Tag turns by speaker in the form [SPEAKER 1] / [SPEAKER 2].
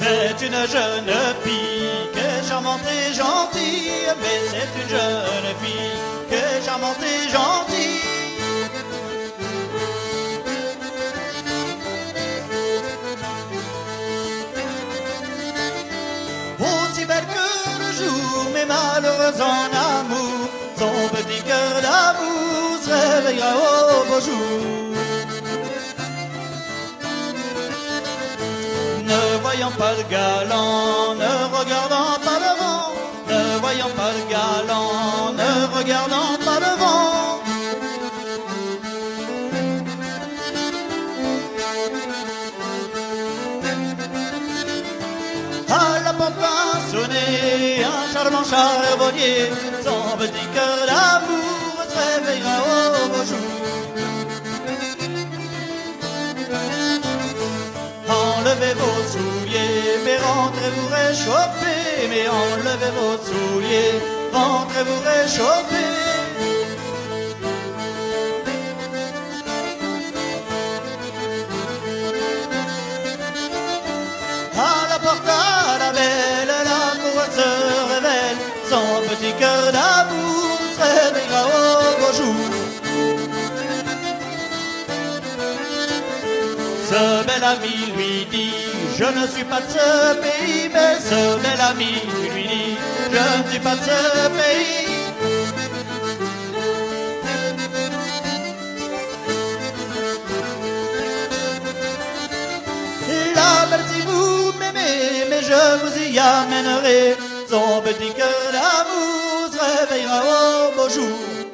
[SPEAKER 1] C'est une jeune fille que charmante et gentille, mais c'est une jeune fille que charmante et gentille. Aussi belle que le jour, mais malheureuse en amour, son petit cœur d'amour se réveillera au beau jour. Voyant pas le galant, ne regardant pas le vent, ne voyant pas le galant, ne regardant pas le vent. À la porte vint sonner un charmant charbonnier, son petit cœur d'amour se réveillera au beau jour. Souliers, mais rentrez vous réchauffer, mais enlevez vos souliers, rentrez vous réchauffer. À la porte à la belle, l'amour se révèle, son petit cœur d'amour Ce bel ami lui dit, je ne suis pas de ce pays, mais ce bel ami lui dit, je ne suis pas de ce pays. La belle si vous m'aimez, mais je vous y amènerai, son petit cœur d'amour se réveillera au beau jour.